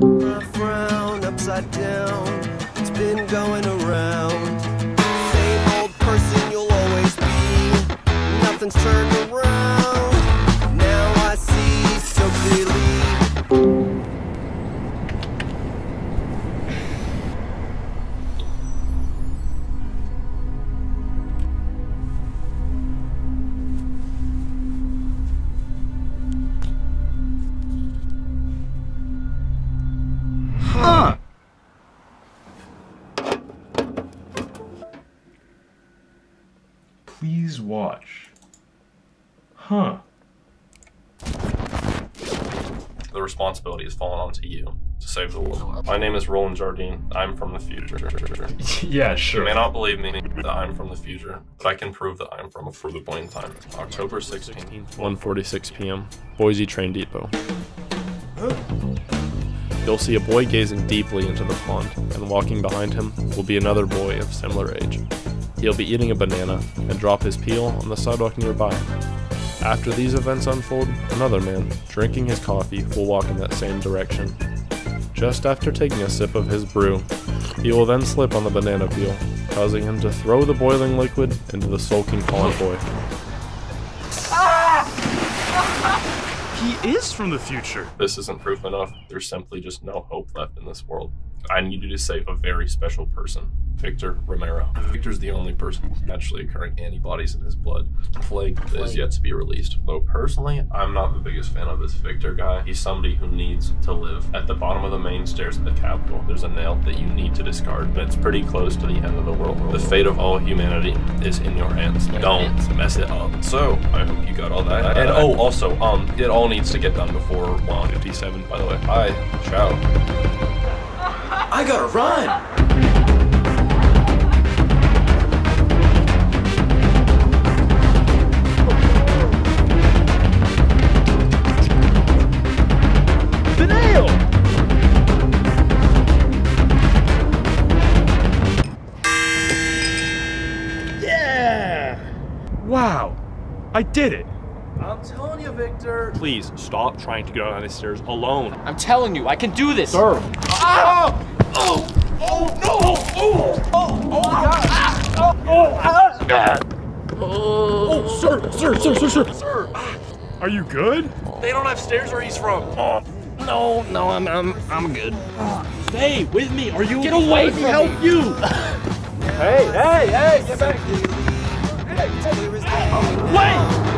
Frown upside down. It's been going around. Please watch. Huh. The responsibility has fallen onto you to save the world. My name is Roland Jardine. I'm from the future. Yeah, sure. You may not believe me that I'm from the future, but I can prove that I'm from a further point in time. October 16th, 1:46 p.m. Boise Train Depot. You'll see a boy gazing deeply into the pond, and walking behind him will be another boy of similar age. He'll be eating a banana and drop his peel on the sidewalk nearby. After these events unfold, another man, drinking his coffee, will walk in that same direction. Just after taking a sip of his brew, he will then slip on the banana peel, causing him to throw the boiling liquid into the sulking pond boy. He is from the future. This isn't proof enough. There's simply just no hope left in this world. I need you to save a very special person, Victor Romero. Victor's the only person with naturally occurring antibodies in his blood. Plague is yet to be released. Though personally, I'm not the biggest fan of this Victor guy. He's somebody who needs to live. At the bottom of the main stairs of the Capitol, there's a nail that you need to discard, and it's pretty close to the end of the world. The fate of all humanity is in your hands. Don't mess it up. So, I hope you got all that. And oh, also, um, it all needs to get done before 157, by the way. Bye. Ciao. I gotta run! The nail! Yeah! Wow. I did it. I'm telling you, Victor. Please stop trying to get down these stairs alone. I'm telling you, I can do this. Sir. Oh, Oh, no! Oh! Oh! Oh, God! Ah! Oh! Oh! Ah! God. Oh. oh, sir, sir, sir, sir, sir. Sir. Are you good? They don't have stairs where he's from. No, no, I'm, I'm, I'm good. Stay with me. Are you Get away from help me. you. Hey, hey, hey, get back. Wait! Oh, damn